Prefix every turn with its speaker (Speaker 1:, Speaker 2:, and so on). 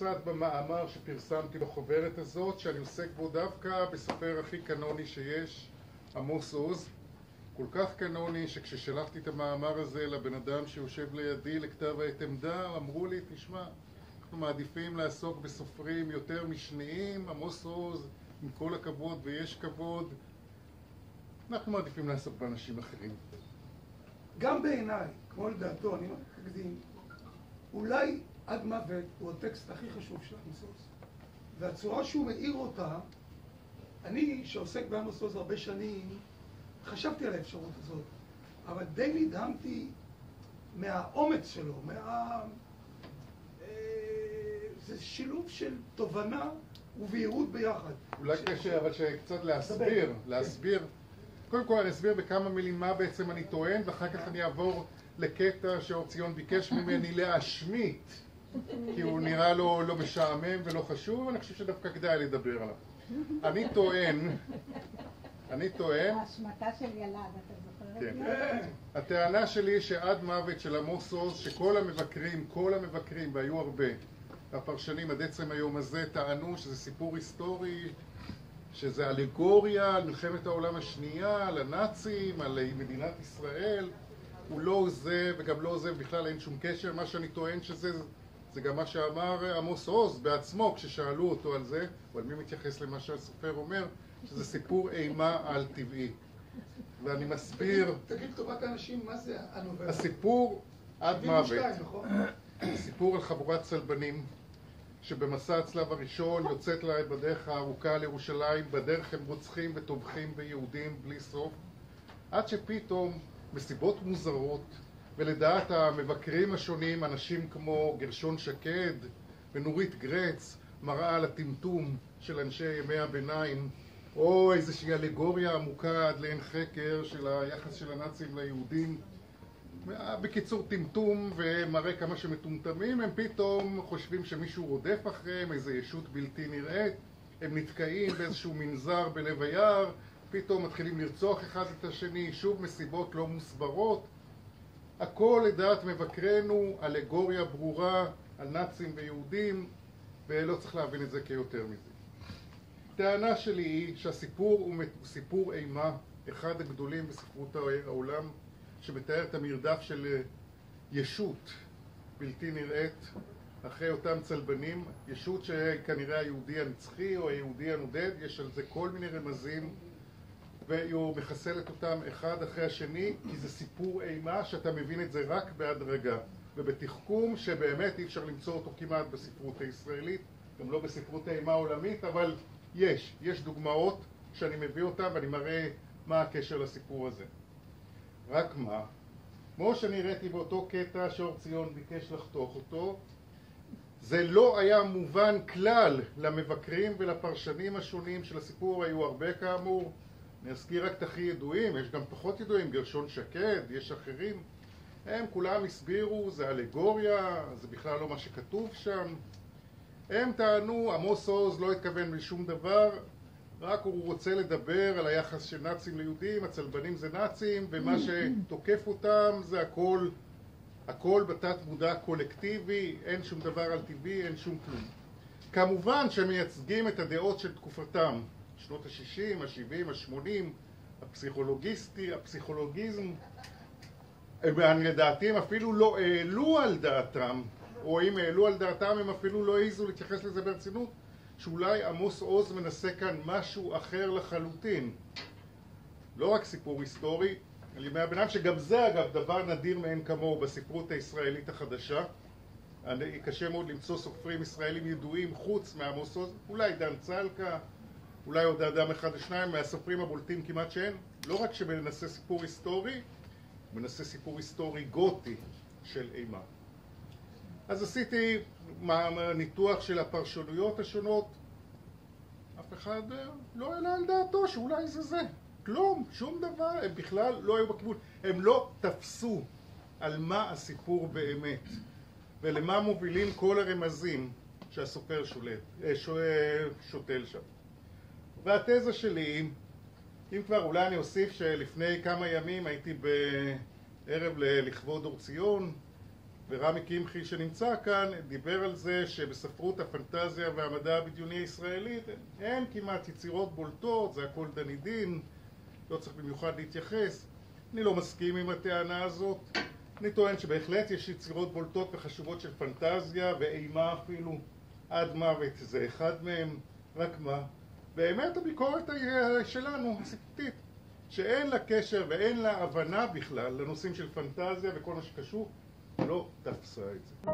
Speaker 1: קצת במאמר שפרסמתי בחוברת הזאת, שאני עוסק בו דווקא בסופר הכי קנוני שיש, עמוס עוז. כל כך קנוני שכששלחתי את המאמר הזה לבן אדם שיושב לידי לכתב העת עמדה, אמרו לי, תשמע, אנחנו מעדיפים לעסוק בסופרים יותר משניים, עמוס עוז, עם כל הכבוד ויש כבוד, אנחנו מעדיפים לעסוק באנשים אחרים.
Speaker 2: גם בעיניי, כמו לדעתו, אני מקדים, אולי עד מוות הוא הטקסט הכי חשוב של עמוס עוז. והצורה שהוא מאיר אותה, אני, שעוסק בעמוס עוז הרבה שנים, חשבתי על האפשרות הזאת, אבל די נדהמתי מהאומץ שלו, מה... אה, זה שילוב של תובנה ובהירות ביחד.
Speaker 1: אולי קשה, אבל שקצת להסביר, להסביר. קודם כל אני אסביר בכמה מילים מה בעצם אני טוען, ואחר כך אני אעבור לקטע שאור ציון ביקש ממני להשמיט, כי הוא נראה לו לא משעמם ולא חשוב, ואני חושב שדווקא כדאי לדבר עליו. אני טוען, אני טוען...
Speaker 3: ההשמטה של ילד, אתה זוכר
Speaker 1: כן. הטענה שלי היא שעד מוות של עמוס עוז, שכל המבקרים, כל המבקרים, והיו הרבה, הפרשנים עד עצם היום הזה טענו שזה סיפור היסטורי, שזה אלגוריה על מלחמת העולם השנייה, על הנאצים, על מדינת ישראל, הוא לא זה וגם לא זה, בכלל אין שום קשר, מה שאני טוען שזה זה גם מה שאמר עמוס עוז בעצמו כששאלו אותו על זה, אבל מי מתייחס למה שהסופר אומר, שזה סיפור אימה על טבעי. ואני מסביר,
Speaker 2: תגיד לטובת האנשים, מה זה הנובלה?
Speaker 1: הסיפור עד מוות,
Speaker 2: 72, נכון?
Speaker 1: סיפור על חבורת צלבנים שבמסע הצלב הראשון יוצאת לה בדרך הארוכה לירושלים, בדרך הם רוצחים וטובחים ביהודים בלי סוף, עד שפתאום מסיבות מוזרות, ולדעת המבקרים השונים, אנשים כמו גרשון שקד ונורית גרץ, מראה על הטמטום של אנשי ימי הביניים, או איזושהי אלגוריה עמוקה עד לאין חקר של היחס של הנאצים ליהודים. בקיצור, טמטום ומראה כמה שמטומטמים, הם פתאום חושבים שמישהו רודף אחריהם, איזו ישות בלתי נראית, הם נתקעים באיזשהו מנזר בלב היער, פתאום מתחילים לרצוח אחד את השני, שוב מסיבות לא מוסברות. הכל לדעת מבקרינו, אלגוריה ברורה על נאצים ויהודים, ולא צריך להבין את זה כיותר מזה. הטענה שלי היא שהסיפור הוא סיפור אימה, אחד הגדולים בספרות העולם, שמתאר את המרדף של ישות בלתי נראית אחרי אותם צלבנים, ישות שכנראה היהודי הנצחי או היהודי הנודד, יש על זה כל מיני רמזים והיא מחסלת אותם אחד אחרי השני כי זה סיפור אימה שאתה מבין את זה רק בהדרגה ובתחכום שבאמת אי אפשר למצוא אותו כמעט בספרות הישראלית גם לא בספרות האימה העולמית אבל יש, יש דוגמאות שאני מביא אותן ואני מראה מה הקשר לסיפור הזה. רק מה, כמו שאני הראיתי באותו קטע שאור ציון ביקש לחתוך אותו זה לא היה מובן כלל למבקרים ולפרשנים השונים של הסיפור, היו הרבה כאמור אני אזכיר רק את הכי ידועים, יש גם פחות ידועים, גרשון שקד, יש אחרים. הם כולם הסבירו, זה אלגוריה, זה בכלל לא מה שכתוב שם. הם טענו, עמוס עוז לא התכוון לשום דבר רק הוא רוצה לדבר על היחס של נאצים ליהודים, הצלבנים זה נאצים ומה שתוקף אותם זה הכל הכל בתת מודע קולקטיבי, אין שום דבר על טבעי, אין שום כלום. כמובן שהם מייצגים את הדעות של תקופתם שנות ה-60, ה-70, ה-80, הפסיכולוגיסטי, הפסיכולוגיזם, לדעתי הם אפילו לא העלו על דעתם, או אם העלו על דעתם הם אפילו לא העזו להתייחס לזה ברצינות, שאולי עמוס עוז מנסה כאן משהו אחר לחלוטין. לא רק סיפור היסטורי, על ימי הביניים, שגם זה אגב דבר נדיר מאין כמוהו בספרות הישראלית החדשה. קשה מאוד למצוא סופרים ישראלים ידועים חוץ מעמוס עוז, אולי דן צלקה, אולי עוד אדם אחד או שניים מהסופרים הבולטים כמעט שאין, לא רק שמנסה סיפור היסטורי, מנסה סיפור היסטורי גותי של אימה. אז עשיתי ניתוח של הפרשנויות השונות, אף אחד לא העלה על דעתו שאולי זה זה, כלום, שום דבר, הם בכלל לא היו בכיוון, הם לא תפסו על מה הסיפור באמת. ולמה מובילים כל הרמזים שהסופר שולט, שותל שם. והתזה שלי, אם כבר אולי אני אוסיף שלפני כמה ימים הייתי בערב לכבוד אור ציון ורמי קמחי שנמצא כאן דיבר על זה שבספרות הפנטזיה והמדע הבדיוני הישראלית אין כמעט יצירות בולטות, זה הכל דני דין, לא צריך במיוחד להתייחס. אני לא מסכים עם הטענה הזאת. אני טוען שבהחלט יש יצירות בולטות וחשובות של פנטזיה ואימה אפילו עד מוות, זה אחד מהם, רק מה? באמת הביקורת שלנו, הסיפותית, שאין לה קשר ואין לה הבנה בכלל לנושאים של פנטזיה וכל מה שקשור, לא תפסה את זה.